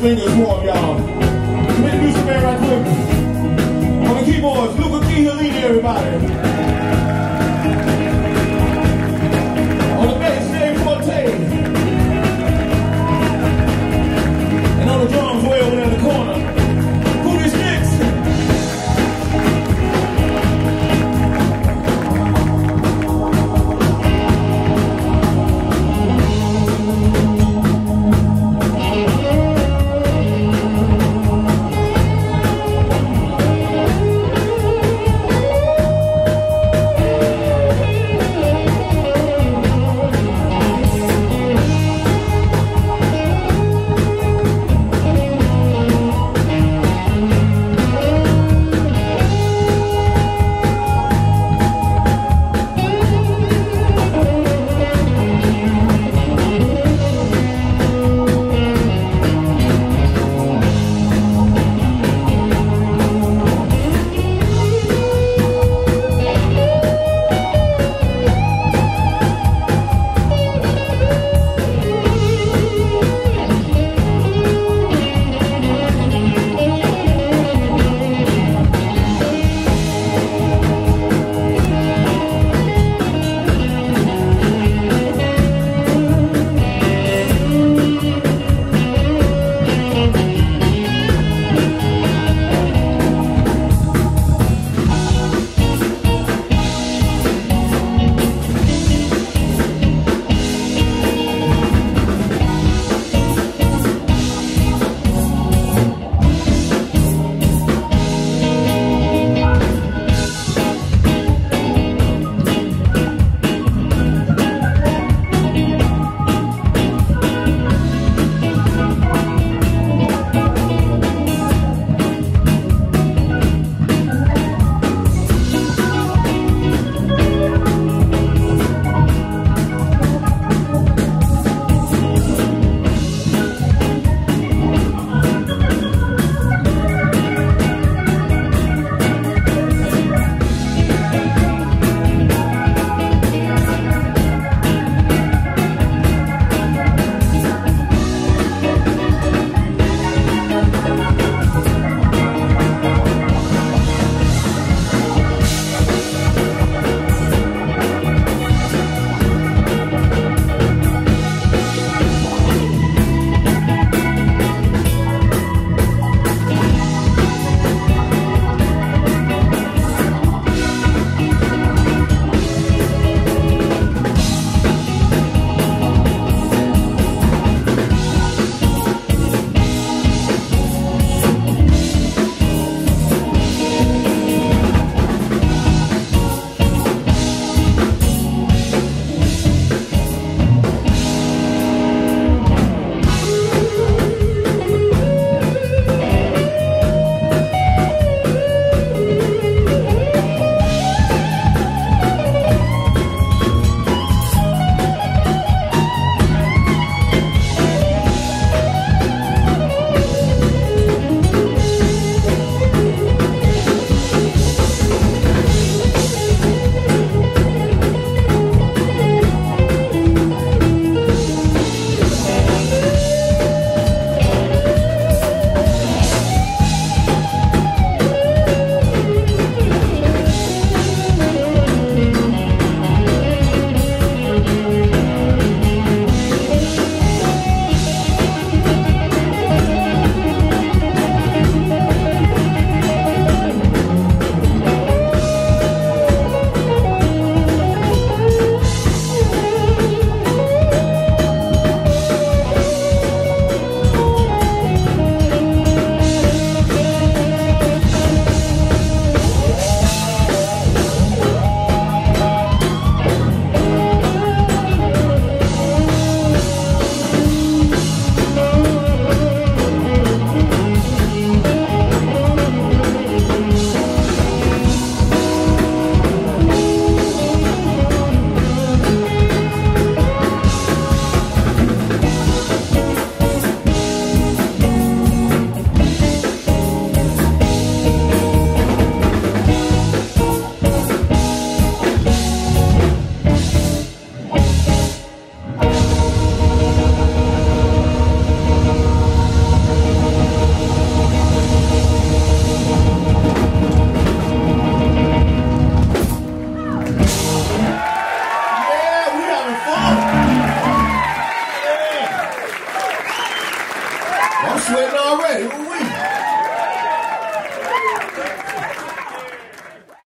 fingers warm, y'all. Let me do some man right quick. On the keyboards, Luca Chiellini, everybody.